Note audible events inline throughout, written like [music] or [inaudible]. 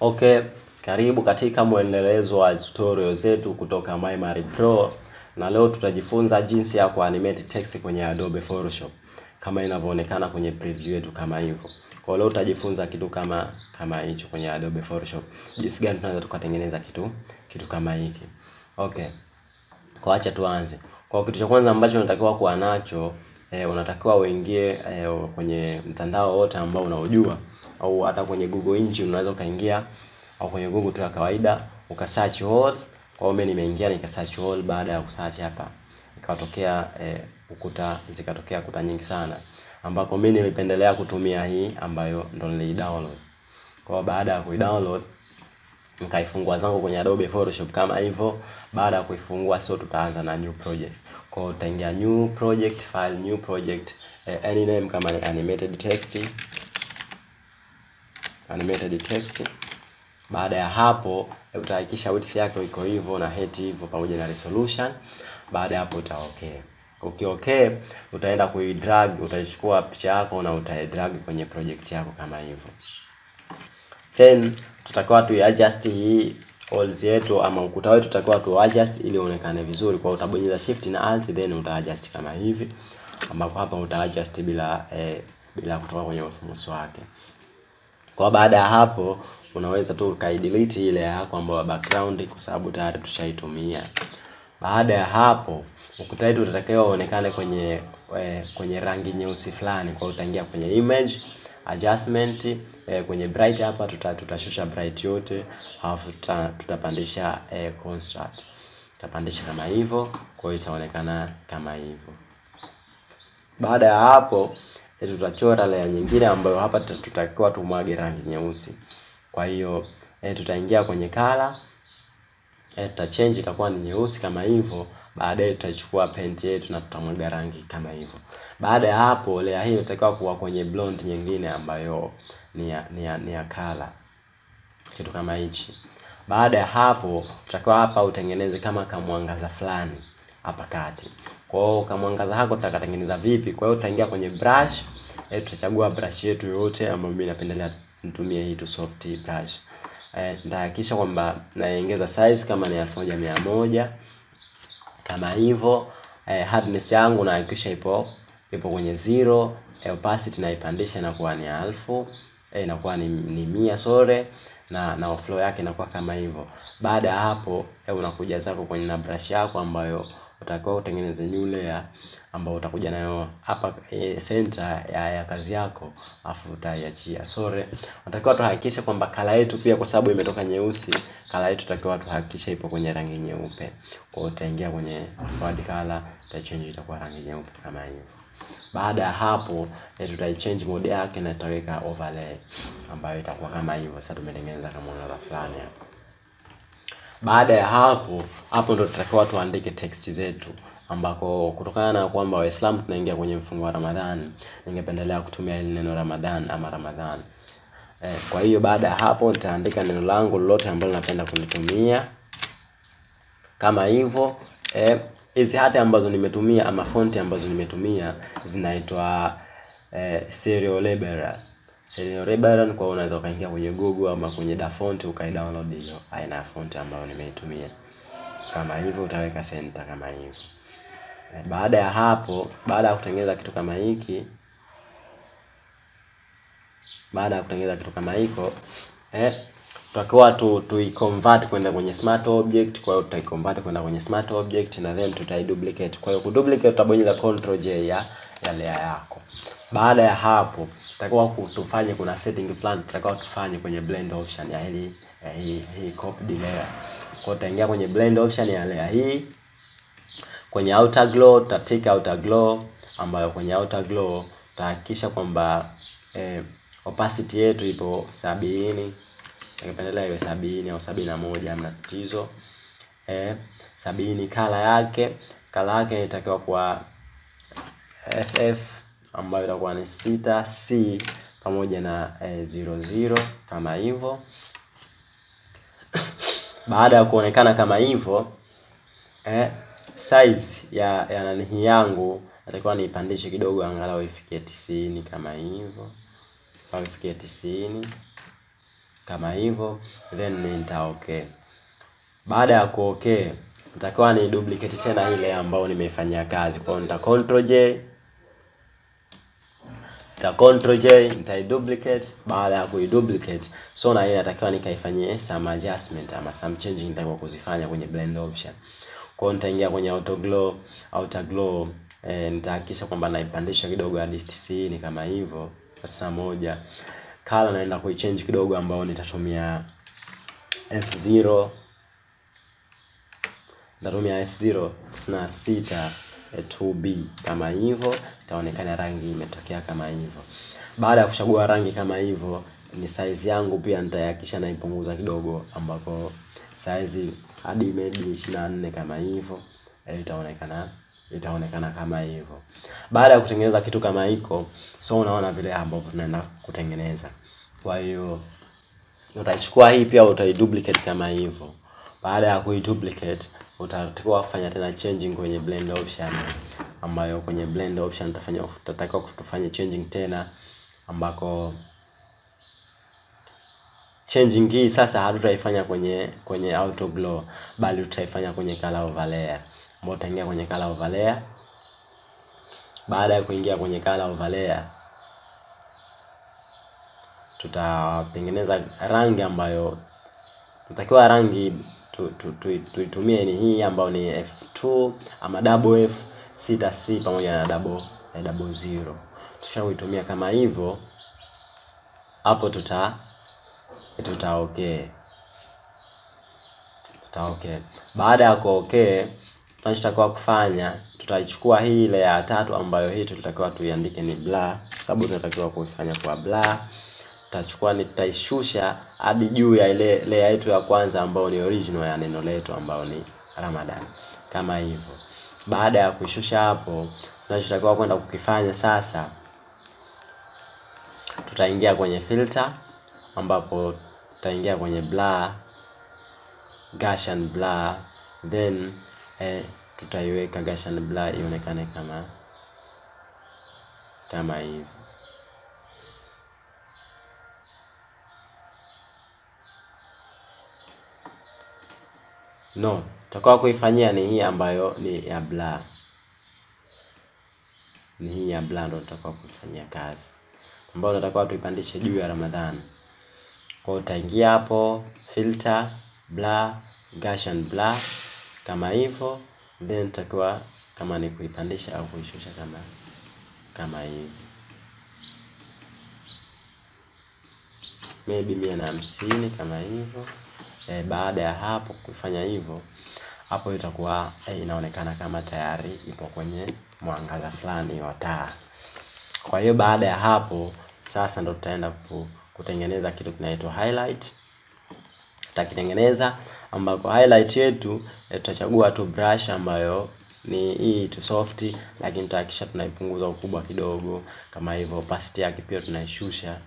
Okay, karibu katika mwendelezo wa tutorial zetu kutoka Mimary Pro na leo tutajifunza jinsi ya kuanimate text kwenye Adobe Photoshop kama inavyoonekana kwenye preview yetu kama hivyo. Kwa leo tutajifunza kitu kama kama hicho kwenye Adobe Photoshop. Jinsi gani tunaweza tukatengeneza kitu kitu kama hiki. Okay. Kwa acha tuanze. Kwa kitu cha kwanza ambacho unatakiwa kuwa nacho eh, unatakiwa uingie eh, kwenye mtandao wote ambao unaojua au hata kwenye Google Engine unaweza ukaingia au kwenye Google tu ya kawaida ukasearch all. Kwa hiyo mimi nimeingia nikasearch all. Baada ya kusearch hapa ikatokea eh, ukuta zikatokea kuta nyingi sana, ambapo mimi nilipendelea kutumia hii ambayo ndo nilidownload. Kwa hiyo baada ya kuidownload nikaifungua zangu kwenye Adobe Photoshop kama hivyo. Baada ya kuifungua, sio tutaanza na new project. Kwa hiyo utaingia new project, file, new project, eh, any name kama ni animated text, animated text. Baada ya hapo utahakikisha width yako iko hivyo na height hivyo pamoja na resolution. Baada ya hapo uta okay. Okay, okay, utaenda kuidrag, utaichukua picha yako na utaidrag kwenye project yako kama hivyo. Then tutakuwa tu adjust hii walls yetu ama ukuta wetu tutakuwa tu adjust ili uonekane vizuri. Kwa utabonyeza shift na alt then uta adjust kama hivi, ambapo hapa uta adjust bila eh, bila kutoka kwenye ufunusi wake. Kwa baada ya hapo unaweza tu ukaidelete ile yako ambayo background kwa sababu tayari tushaitumia. Baada ya hapo ukuta wetu utatakiwa uonekane kwenye eh, kwenye rangi nyeusi fulani. Kwa utaingia kwenye image adjustment eh, kwenye bright hapa tuta, tutashusha bright yote alafu tuta, tutapandisha eh, contrast tutapandisha kama hivyo, kwa hiyo itaonekana kama hivyo. Baada ya hapo tutachora layer nyingine ambayo hapa tutakiwa tumwage rangi nyeusi. Kwa hiyo eh, tutaingia kwenye kala eh, tutachange itakuwa ni nyeusi kama hivyo. Baadaye tutachukua paint yetu na tutamwaga rangi kama hivyo. Baada ya hapo layer hii inatakiwa kuwa kwenye blonde nyingine ambayo ni ya, ni ya, ni ya color kitu kama hichi. Baada ya hapo tutakiwa hapa utengeneze kama kamwangaza fulani hapa kati. Kwa hiyo kamwangaza hako tutakatengeneza vipi? Kwa hiyo utaingia kwenye brush, eh, tutachagua brush yetu yoyote ambayo mimi napendelea nitumie hii tu soft brush. Eh, nitahakikisha kwamba naongeza size kama ni elfu moja mia moja kama hivyo. Eh, hardness yangu nahakikisha ipo ipo kwenye zero. Eh, opacity naipandisha inakuwa ni alfu eh, inakuwa ni, ni mia sore na na flow yake inakuwa kama hivyo. Baada ya hapo eh, unakuja zako kwenye na brush yako ambayo utakiwa utengeneze new layer ambayo utakuja nayo hapa e, center ya, ya kazi yako afu utaiachia. Sore, unatakiwa tuhakikishe kwamba kala yetu pia, kwa sababu imetoka nyeusi, kala yetu tutakiwa tuhakikishe ipo kwenye rangi nyeupe. Kwa hiyo utaingia kwenye forward color, utachange itakuwa rangi nyeupe kama hivyo. Baada ya hapo e, tutaichange mode yake na tutaweka overlay ambayo itakuwa kama hivyo. Sasa tumetengeneza kama mwangaza fulani hapa. Baada ya hapo hapo ndo tutakiwa tuandike teksti zetu, ambako kutokana na kwamba Waislamu tunaingia kwenye mfungo wa Ramadhani, ningependelea kutumia hili neno Ramadan ama Ramadhan. Eh, kwa hiyo baada ya hapo nitaandika neno langu lolote ambalo napenda kulitumia kama hivyo. Eh, hizi hati ambazo nimetumia ama fonti ambazo nimetumia zinaitwa eh, Serial Library. Serial Rebaran kwa unaweza ukaingia kwenye Google ama kwenye DaFont ukaidownload hiyo aina ya font ambayo nimeitumia. Kama hivyo utaweka center kama hivyo. E, baada ya hapo, baada ya kutengeneza kitu kama hiki, baada ya kutengeneza kitu kama hiko eh, tutakiwa tu tuiconvert kwenda kwenye smart object. Kwa hiyo tutaiconvert kwenda kwenye smart object na then tutaiduplicate. Kwa hiyo kuduplicate tutabonyeza control J ya ya layer yako. Baada ya hapo tutakuwa tufanye kuna setting plan tutakuwa tufanye kwenye blend option ya hili ya hii hii copied layer. Kwa hiyo utaingia kwenye blend option ya layer hii, kwenye outer glow tutatake outer glow, ambayo kwenye outer glow tutahakikisha kwamba eh, opacity yetu ipo sabini. nikipendelea iwe sabini au sabini na moja, hamna tatizo. Eh, sabini. Kala yake kala yake inatakiwa kuwa FF ambayo itakuwa ni sita C pamoja na eh, zero kama hivyo. [coughs] Baada ya kuonekana kama hivyo eh, size ya ya nani yangu natakiwa niipandishe kidogo, angalau ifikie tisini kama hivyo, au ifikie tisini. kama hivyo, then nita okay. Baada ya ku okay, nitakuwa ni duplicate tena ile ambayo nimeifanyia kazi. Kwa hiyo nita control J nita control J nita duplicate. Baada ya kuiduplicate, so na ile natakiwa nikaifanyie some adjustment ama some changing nitakiwa kuzifanya kwenye blend option. Kwa nitaingia kwenye auto glow, outer glow eh, nitahakikisha kwamba naipandisha kidogo hadi 90 kama hivyo saa moja. Color naenda kuichange kidogo, ambao nitatumia F0 nitatumia F0 tisini sita 2B kama hivyo, itaonekana rangi imetokea kama hivyo. Baada ya kuchagua rangi kama hivyo, ni size yangu pia nitahakikisha naipunguza kidogo, ambako size hadi maybe 24 kama hivyo, itaonekana itaonekana kama hivyo. Baada ya kutengeneza kitu kama hiko, so unaona vile ambavyo tunaenda kutengeneza. Kwa hiyo utaichukua hii pia utaiduplicate kama hivyo. Baada ya kuiduplicate utatakiwa kufanya tena changing kwenye blend option, ambayo kwenye blend option utafanya utatakiwa kufanya changing tena, ambako changing hii sasa hatutaifanya kwenye kwenye auto glow, bali tutaifanya kwenye color overlay, ambao utaingia kwenye color overlay. Baada ya kuingia kwenye color overlay tutatengeneza rangi ambayo tutakiwa rangi tuitumie tu, tu, ni hii ambayo ni F2 ama double F 6C pamoja na double double zero. Tushakuitumia kama hivyo hapo, tuta tuta okay, tuta okay. Baada ya ku okay, tunachotakiwa kufanya tutaichukua hii ile ya tatu ambayo hii tulitakiwa tuiandike ni bla, sababu tunatakiwa kuifanya kwa blur tutachukua nitaishusha hadi juu ya ile layer yetu ya kwanza ambayo ni original ya neno letu ambayo ni Ramadan kama hivyo. Baada ya kuishusha hapo, tunachotakiwa kwenda kukifanya sasa, tutaingia kwenye filter, ambapo tutaingia kwenye blur, Gaussian blur, then eh, tutaiweka Gaussian blur ionekane kama kama hivi. No, tutakuwa kuifanyia ni hii ambayo ni ya bla Ni hii ya blur ndio tutakao kuifanyia kazi, ambayo tutakuwa tuipandishe juu ya Ramadhani. Kwa hiyo utaingia hapo filter, blur, Gaussian blur kama hivyo, then tutakuwa kama ni kuipandisha au kuishusha kama kama hivi, maybe mia na hamsini kama hivyo. E, baada ya hapo kufanya hivyo hapo itakuwa e, inaonekana kama tayari ipo kwenye mwangaza fulani wa taa. Kwa hiyo baada ya hapo sasa ndo tutaenda kutengeneza kitu kinaitwa highlight. Tutakitengeneza ambako highlight yetu e, tutachagua tu brush ambayo ni hii tu soft, lakini tutahakikisha tunaipunguza ukubwa kidogo kama hivyo. Opacity yake pia tunaishusha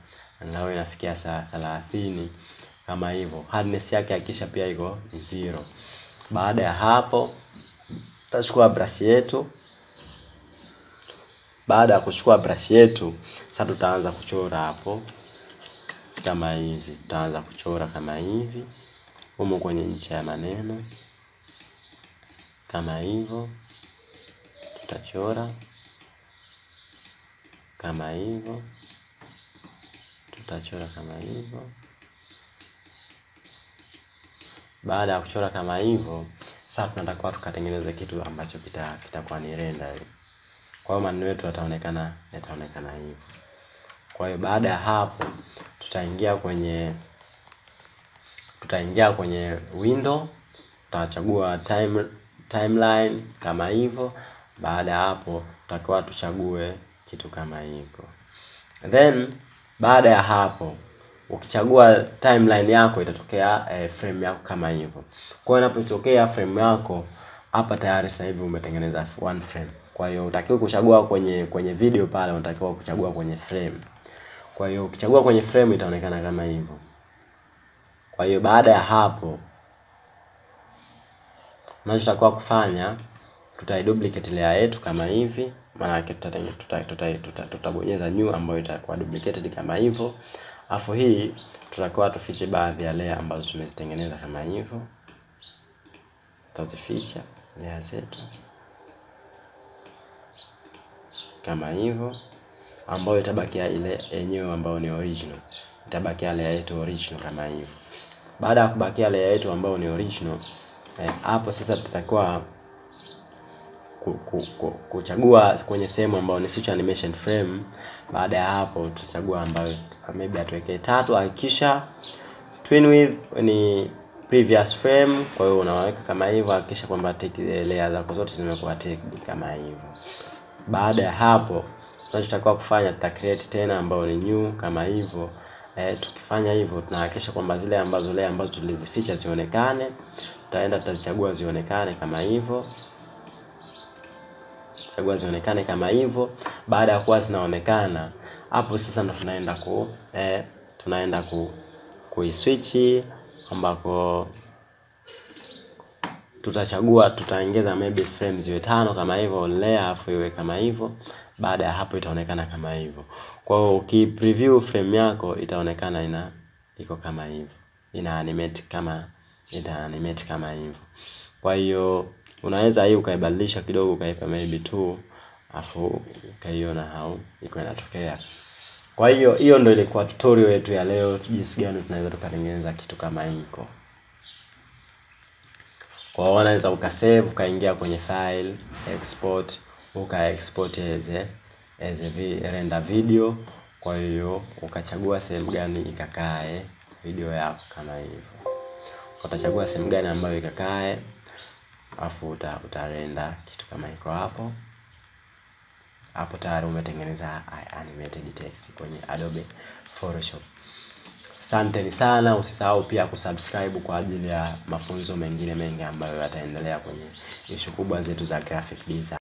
angalau inafikia saa thelathini kama hivyo. Hardness yake hakisha pia iko zero. Baada ya hapo tutachukua brush yetu. Baada ya kuchukua brush yetu, sasa tutaanza kuchora hapo kama hivi. Tutaanza kuchora kama hivi humo kwenye ncha ya maneno kama hivyo, tutachora kama hivyo, tutachora kama hivyo. Baada ya kuchora kama hivyo, sasa tunatakiwa tukatengeneze kitu ambacho kitakuwa kita ni render. Kwa hiyo maneno yetu yataonekana yataonekana hivyo. Kwa hiyo baada ya hapo tutaingia kwenye tutaingia kwenye window, tutachagua time timeline kama hivyo. Baada ya hapo tutakiwa tuchague kitu kama hivyo, then baada ya hapo ukichagua timeline yako itatokea eh, frame yako kama hivyo. Kwa hiyo inapotokea frame yako hapa tayari sasa hivi umetengeneza one frame. Kwa hiyo utakiwa kuchagua kwenye kwenye video pale, unatakiwa kuchagua kwenye frame. Kwa hiyo ukichagua kwenye frame itaonekana kama hivyo. Kwa hiyo baada ya hapo unachotakiwa kufanya tutaiduplicate layer yetu kama hivi, maana yake tutabonyeza new ambayo itakuwa duplicated kama hivyo. Alafu hii tutakuwa tufiche baadhi ya layer ambazo tumezitengeneza kama hivyo. Tutazificha layer zetu kama hivyo, ambayo itabakia ile yenyewe ambayo ni original, itabakia layer yetu original kama hivyo. Baada ya kubakia layer yetu ambayo ni original hapo eh, sasa tutakuwa ku, ku, ku, kuchagua kwenye sehemu ambayo ni switch animation frame. Baada ya hapo tutachagua ambayo maybe atuweke tatu. Hakikisha twin width ni previous frame, kwa hiyo unaweka kama hivyo. Hakikisha kwamba layer zako zote zimekuwa ticked kama hivyo. Baada ya hapo tunachotakiwa kufanya tuta create tena ambayo ni new kama hivyo. Eh, tukifanya hivyo tunahakikisha kwamba zile ambazo layer ambazo tulizificha zionekane. Tutaenda tutazichagua zionekane kama hivyo, chagua zionekane kama hivyo. Baada ya kuwa zinaonekana hapo sasa ndo tunaenda ku eh, tunaenda ku kuiswitch ambako tutachagua tutaongeza maybe frames iwe tano kama hivyo, layer afu iwe kama hivyo. Baada ya hapo itaonekana kama hivyo. Kwa hiyo ukipreview frame yako itaonekana ina iko kama hivyo, ina animate kama ita animate kama hivyo. Kwa hiyo unaweza hii ukaibadilisha kidogo ukaipa maybe 2 afu ukaiona hao iko inatokea. Kwa hiyo hiyo ndio ilikuwa tutorial yetu ya leo, jinsi gani tunaweza tukatengeneza kitu kama hiko. Kwa unaweza ukasave ukaingia kwenye file export, uka export as a, as a render video. Kwa hiyo ukachagua sehemu gani ikakae video yako kama hivyo, utachagua sehemu gani ambayo ikakae, afu uta, utarenda kitu kama iko hapo hapo tayari umetengeneza animated text kwenye Adobe Photoshop. Asanteni sana, usisahau pia kusubscribe kwa ajili ya mafunzo mengine mengi ambayo yataendelea kwenye ishu kubwa zetu za graphic design.